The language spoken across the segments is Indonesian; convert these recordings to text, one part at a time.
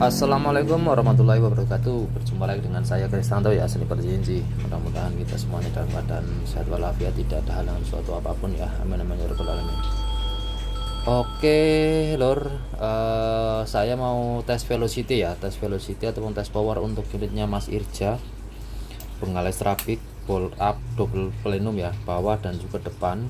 Assalamualaikum warahmatullahi wabarakatuh. Berjumpa lagi dengan saya Kristanto ya Seni Perjinji Mudah-mudahan kita semuanya dalam keadaan sehat walafiat Tidak ada halangan suatu apa pun ya. Amin amin ya rabbal alamin. Oke lor uh, Saya mau tes velocity ya. Tes velocity ataupun tes power untuk unitnya Mas Irja. Penggalis trafik pull up double plenum ya. Bawah dan juga depan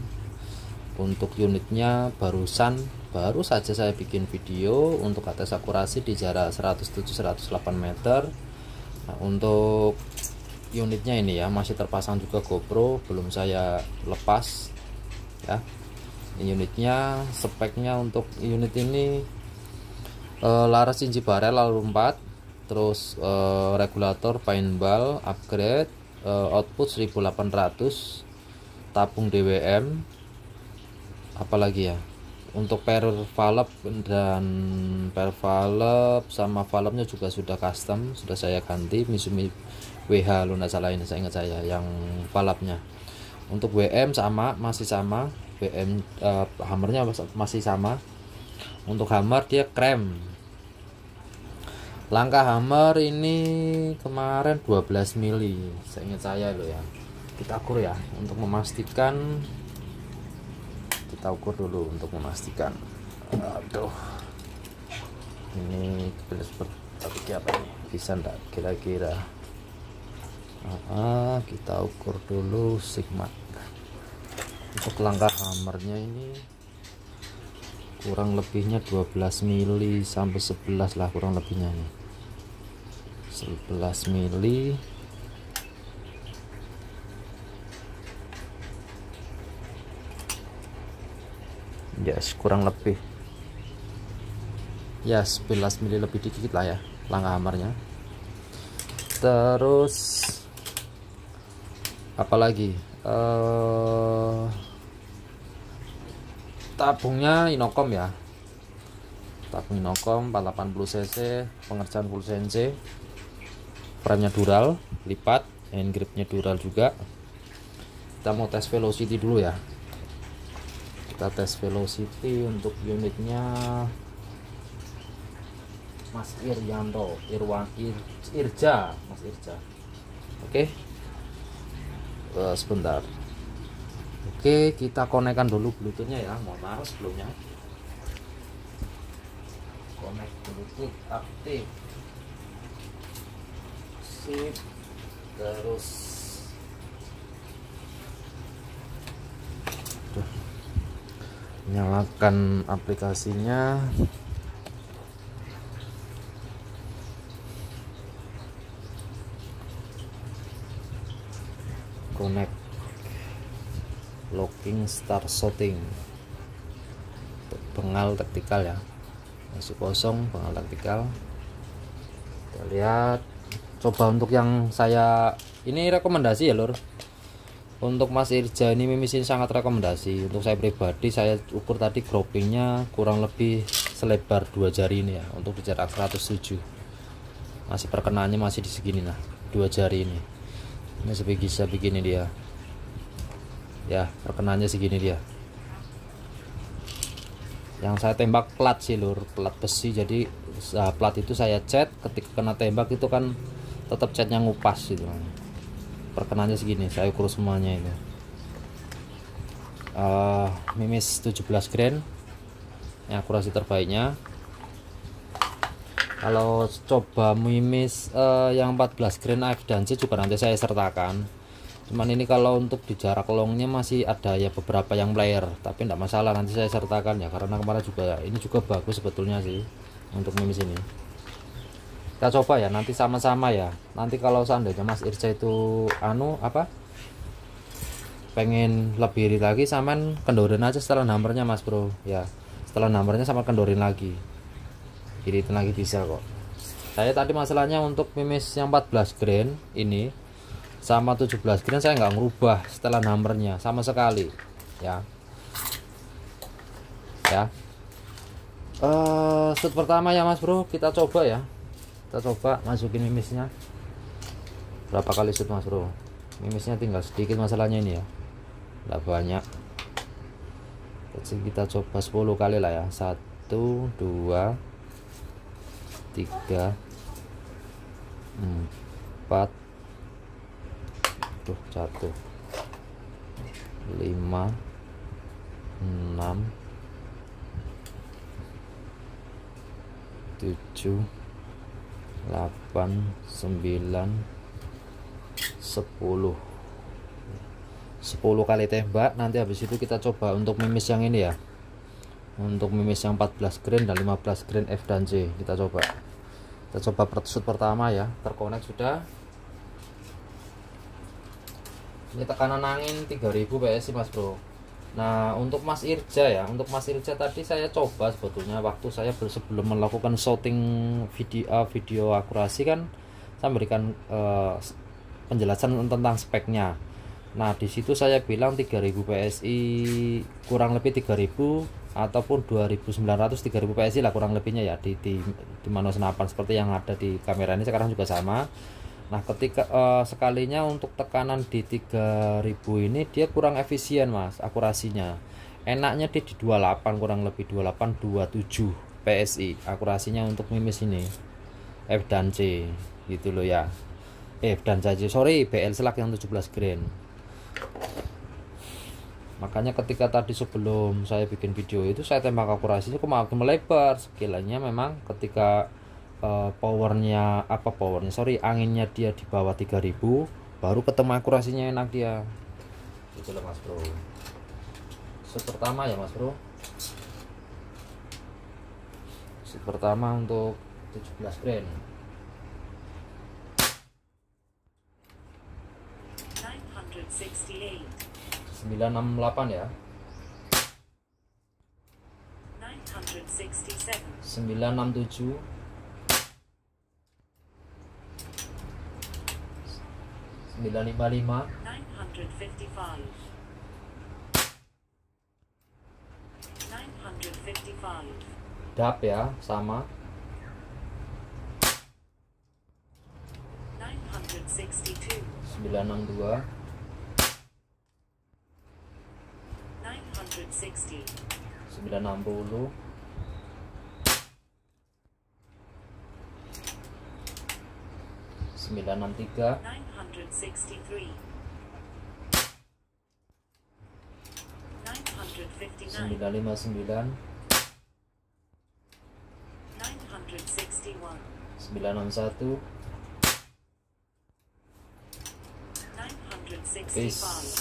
Untuk unitnya barusan baru saja saya bikin video untuk atas akurasi di jarak 107-108 meter. Nah, untuk unitnya ini ya masih terpasang juga GoPro belum saya lepas ya. Unitnya speknya untuk unit ini e, laras inci barel lalu 4 terus e, regulator paintball upgrade e, output 1800 tabung DWM apalagi ya? Untuk per valve dan per valve sama valve-nya juga sudah custom sudah saya ganti Misumi WH Luna salah ini saya ingat saya yang valve-nya. Untuk WM sama masih sama. WM uh, eh, hammernya masih sama. Untuk hammer dia krem. Langkah hammer ini kemarin 12 mili. Saya ingat saya loh ya. Kita ukur ya untuk memastikan kita ukur dulu untuk memastikan. Aduh. Ini seperti apa ini? Bisa enggak kira-kira. Ah, kita ukur dulu sigma. Untuk langkah hammernya ini kurang lebihnya 12 mili sampai 11 lah kurang lebihnya nih 11 mili yes kurang lebih. Ya 11 mili lebih dikit lah ya langkah hamarnya. Terus apalagi uh, tabungnya inokom ya. Tabung inokom 480 cc pengerjaan full CNC frame dural lipat hand gripnya dural juga. Kita mau tes velocity dulu ya kita tes velocity untuk unitnya Mas Iryanto Irwan Ir, Irja Mas Irja. Oke. Okay. uh, sebentar. Oke okay, kita konekkan dulu bluetoothnya ya. Mohon maaf sebelumnya. Connect bluetooth aktif. Sip terus nyalakan aplikasinya. Connect locking start shooting pengal taktikal ya. Masih kosong pengal taktikal. Kita lihat. Coba untuk yang saya ini rekomendasi ya lur untuk Mas Irja ini mimisin sangat rekomendasi. Untuk saya pribadi saya ukur tadi groupingnya kurang lebih selebar dua jari ini ya untuk di jarak 107 masih perkenaannya masih di segini nah dua jari ini. Ini bisa begini dia. Ya perkenaannya segini dia. Yang saya tembak plat sih lur plat besi. Jadi plat itu saya cat ketika kena tembak itu kan tetap catnya ngupas gitu perkenannya segini saya ukur semuanya ini. Uh, mimis 17 grain ini akurasi terbaiknya. Kalau coba mimis uh, yang 14 grain F dan C juga nanti saya sertakan. Cuman ini kalau untuk di jarak longnya masih ada ya beberapa yang player tapi tidak masalah nanti saya sertakan ya karena kemarin juga ini juga bagus sebetulnya sih untuk mimis ini kita coba ya nanti sama-sama ya. Nanti kalau seandainya Mas Irja itu anu apa? Pengen lebih lagi saman kendorin aja setelah nomornya Mas Bro. Ya setelah nomornya sama kendorin lagi. Itu lagi bisa kok. Saya tadi masalahnya untuk mimis yang 14 grain ini sama 17 grain saya nggak ngerubah setelah nomornya sama sekali ya. Ya. Uh, pertama ya Mas Bro. Kita coba ya kita coba masukin mimisnya. Berapa kali shoot mas bro? Mimisnya tinggal sedikit masalahnya ini ya. Tidak banyak. Jadi kita coba 10 kali lah ya. 1 2 tiga empat tuh jatuh lima enam tujuh delapan sembilan sepuluh. Sepuluh kali tembak nanti habis itu kita coba untuk mimis yang ini ya. Untuk mimis yang 14 grain dan 15 grain F dan C kita coba. Kita coba shoot pertama ya. Terkonek sudah. Ini tekanan angin 3000 PSI mas bro nah untuk mas Irja ya untuk mas Irja tadi saya coba sebetulnya waktu saya sebelum melakukan shooting video uh, video akurasi kan saya berikan uh, penjelasan tentang speknya. Nah di situ saya bilang 3000 PSI kurang lebih 3000 ataupun 2900 3000 PSI lah kurang lebihnya ya di di, di mano senapan. Seperti yang ada di kamera ini sekarang juga sama nah ketika uh, sekalinya untuk tekanan di 3000 ini dia kurang efisien mas akurasinya. Enaknya dia di 28 kurang lebih 28 27 PSI akurasinya untuk mimis ini. F dan C gitu loh ya. F dan C sorry BL selak yang 17 grain. Makanya ketika tadi sebelum saya bikin video itu saya tembak akurasinya kok makin melebar. Sekiranya memang ketika uh, powernya apa powernya? Sorry anginnya dia di bawah 3000 baru ketemu akurasinya enak dia. Itu loh mas bro. Set pertama ya mas bro? Set pertama untuk 17 grand. 968 968 ya. 967 955 dap ya sama. 962 960 963 959 961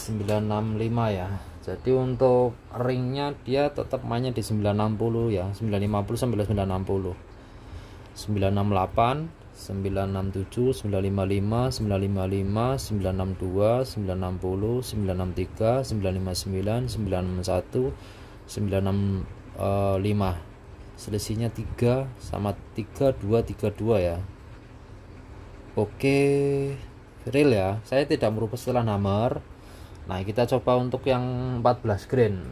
965 ya. Jadi untuk ringnya dia tetap mainnya di 960 ya. 950 sampai 960 968 967 955 955 962 960 963 959 961 965 selisihnya 3 sama 3232 ya. Oke real ya. Saya tidak merubah setelah nomor nah kita coba untuk yang 14 grain.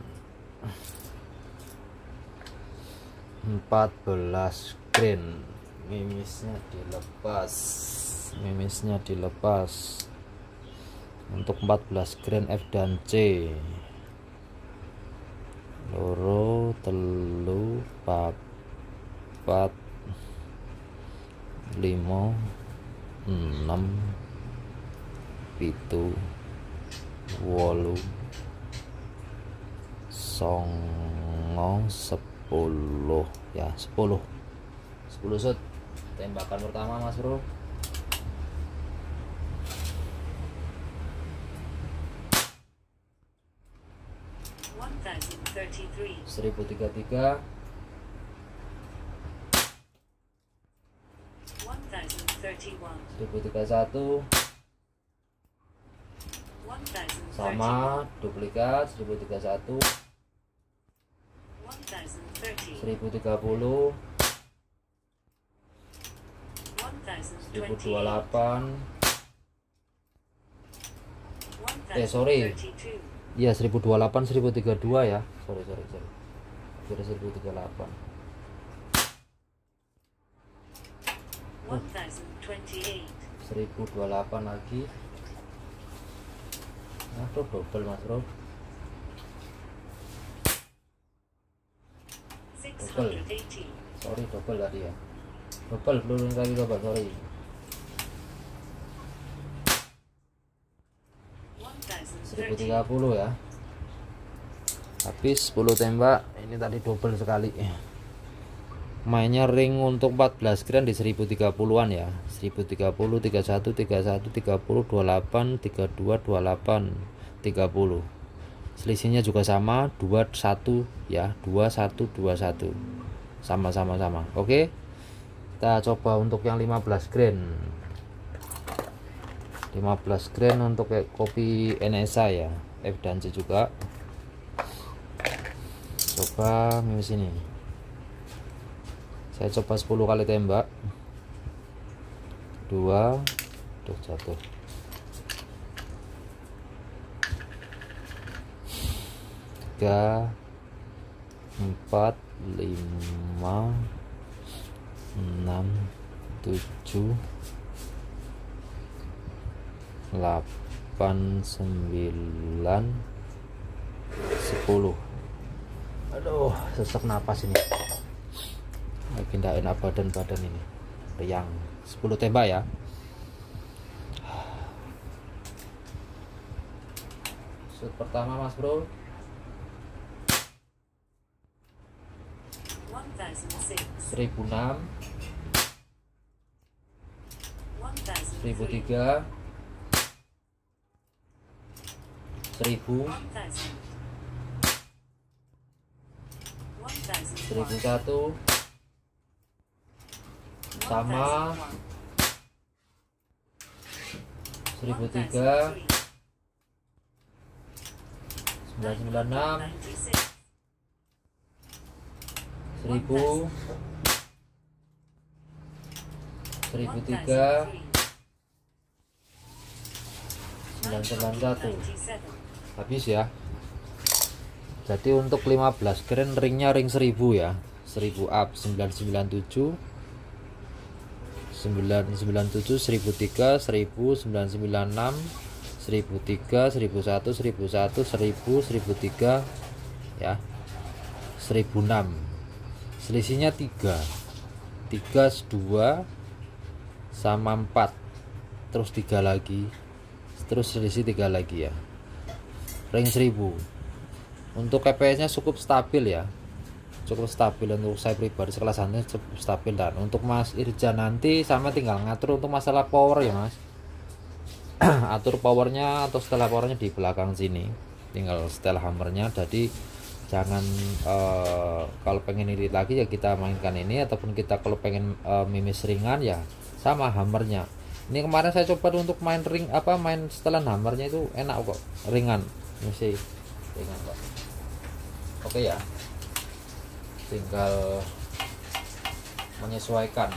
14 grain mimisnya dilepas. Mimisnya dilepas. Untuk 14 grain F dan C. Loro telu papat limo enam pitu wolu songo sepuluh. Ya sepuluh. Sepuluh set tembakan pertama mas bro. Seribu tiga tiga. Seribu tiga satu. Sama duplikat 1031 1030 1028 eh sorry. Iya 1028 1032 ya. Sorry sorry sorry. Kira 1038 1028 lagi. Aduh double mas bro. Double. Sorry double tadi ya double peluru lagi double sorry 1030 ya. Habis 10 tembak ini tadi double sekali. Mainnya ring untuk 14 grand di 1030an ya. 1030 31 31 30 28 32 28 30 selisihnya juga sama 21 ya 21 21 sama-sama sama. Oke kita coba untuk yang 15 grand. 15 grand untuk kopi NSA ya F dan C juga. Coba minus ini saya coba 10 kali tembak. Dua tuh jatuh. Tiga empat lima enam tujuh 8 9 10 aduh sesak napas ini. Enak badan-badan ini. Yang 10 tembak ya. Shoot pertama mas bro. 1006 1003 seribu. Seribu satu. Sama. Seribu tiga. Sembilan sembilan enam seribu seribu tiga sembilan sembilan satu. Habis ya. Jadi untuk 15 grand ringnya ring 1000 ya. 1000 up 997 997 1003 1000 996 1003 1001 1001 1000 1003 ya. 1006 selisihnya 3 3 2 sama 4 terus 3 lagi terus selisih 3 lagi ya. Ring 1000 untuk KPS nya cukup stabil ya. Cukup stabil untuk saya pribadi sekelas cukup stabil. Dan untuk Mas Irja nanti sama tinggal ngatur untuk masalah power ya Mas. Atur powernya atau setelah powernya di belakang sini. Tinggal setelah hammernya. Jadi jangan uh, kalau pengen irit lagi ya kita mainkan ini. Ataupun kita kalau pengen uh, mimis ringan ya sama hammernya ini kemarin saya coba untuk main ring apa main setelah hammernya itu enak kok. Ringan. Masih ringan kok. Oke ya. Tinggal menyesuaikan.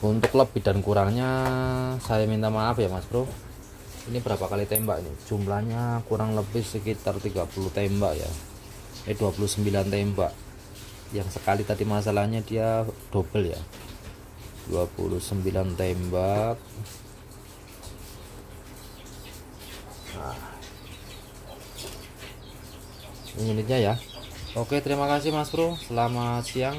Untuk lebih dan kurangnya saya minta maaf ya mas bro. Ini berapa kali tembak ini? Jumlahnya kurang lebih sekitar 30 tembak ya. Eh 29 tembak yang sekali tadi masalahnya dia double ya. 29 tembak. Nah. Unitnya ya. Oke terima kasih mas bro. Selamat siang